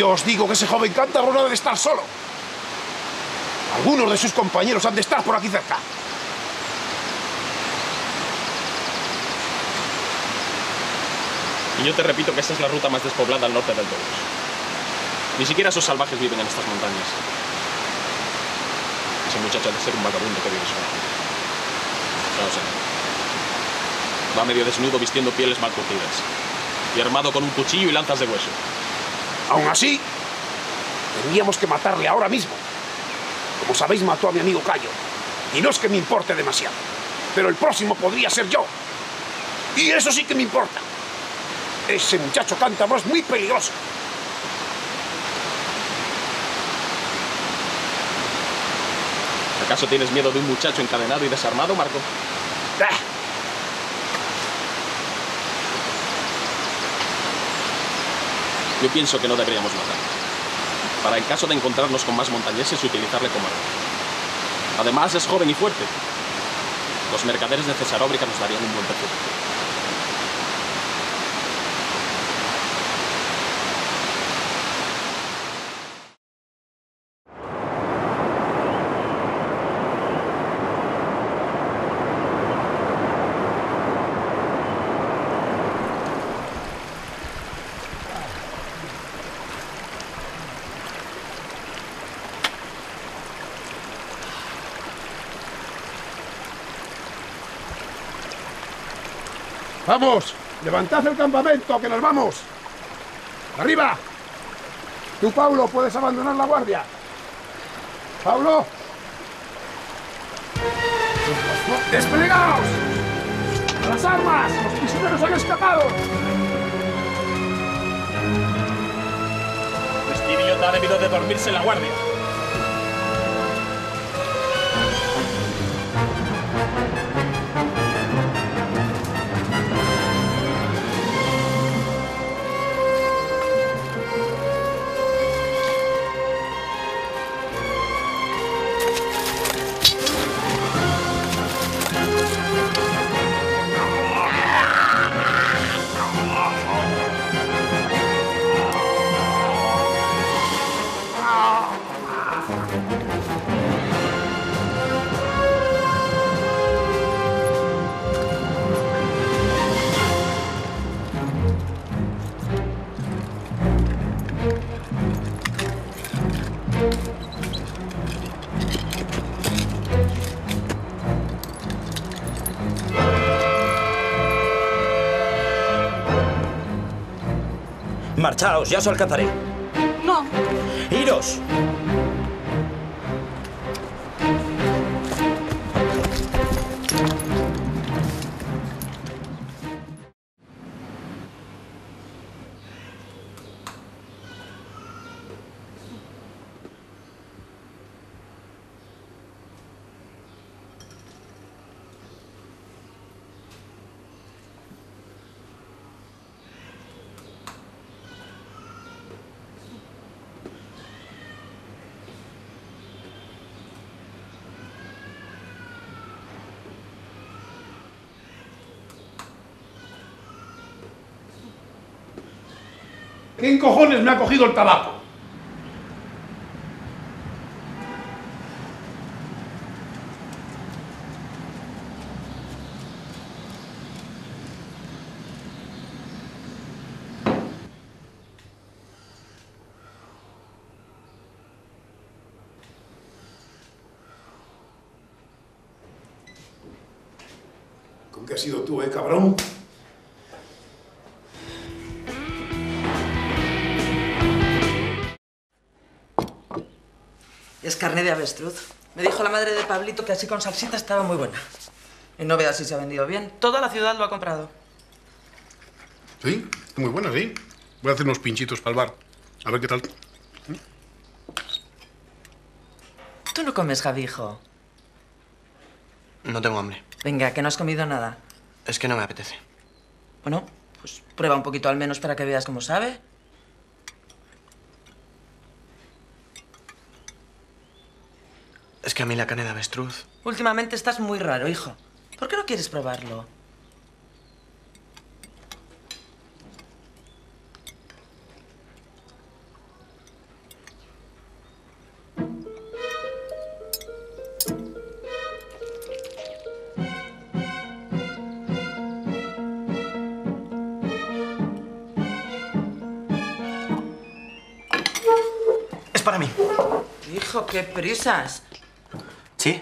os digo que ese joven cántaro no debe estar solo. Algunos de sus compañeros han de estar por aquí cerca. Y yo te repito que esta es la ruta más despoblada al norte del Toulouse. Ni siquiera esos salvajes viven en estas montañas. Ese muchacho ha de ser un vagabundo que vive solo. No sé. Va medio desnudo vistiendo pieles mal curtidas. Y armado con un cuchillo y lanzas de hueso. Aún así, tendríamos que matarle ahora mismo. Como sabéis, mató a mi amigo Cayo. Y no es que me importe demasiado. Pero el próximo podría ser yo. Y eso sí que me importa. Ese muchacho cántaro es muy peligroso. ¿Acaso tienes miedo de un muchacho encadenado y desarmado, Marco? Ah, Yo pienso que no deberíamos matar. Para en caso de encontrarnos con más montañeses, utilizarle como arma. Además, es joven y fuerte. Los mercaderes de Cesaróbrica nos darían un buen precio. ¡Vamos! ¡Levantad el campamento, que nos vamos! ¡Arriba! Tú, Paulo, puedes abandonar la guardia. ¡Paulo! ¡Desplegaos! ¡A las armas! ¡Los prisioneros han escapado! Este idiota ha debido de dormirse en la guardia. Marchaos, ya os alcanzaré. No, ¡Iros! ¿Quién cojones me ha cogido el tabaco? ¿Con qué has sido tú, eh, cabrón? Es carne de avestruz. Me dijo la madre de Pablito que así con salsita estaba muy buena. Y no veas si se ha vendido bien. Toda la ciudad lo ha comprado. Sí, muy buena, sí. Voy a hacer unos pinchitos para el bar. A ver qué tal. Tú no comes, Javijo. No tengo hambre. Venga, que no has comido nada. Es que no me apetece. Bueno, pues prueba un poquito al menos para que veas cómo sabe. Es que a mí la carne de avestruz. Últimamente estás muy raro, hijo. ¿Por qué no quieres probarlo? Es para mí. Hijo, qué prisas. ¿Sí?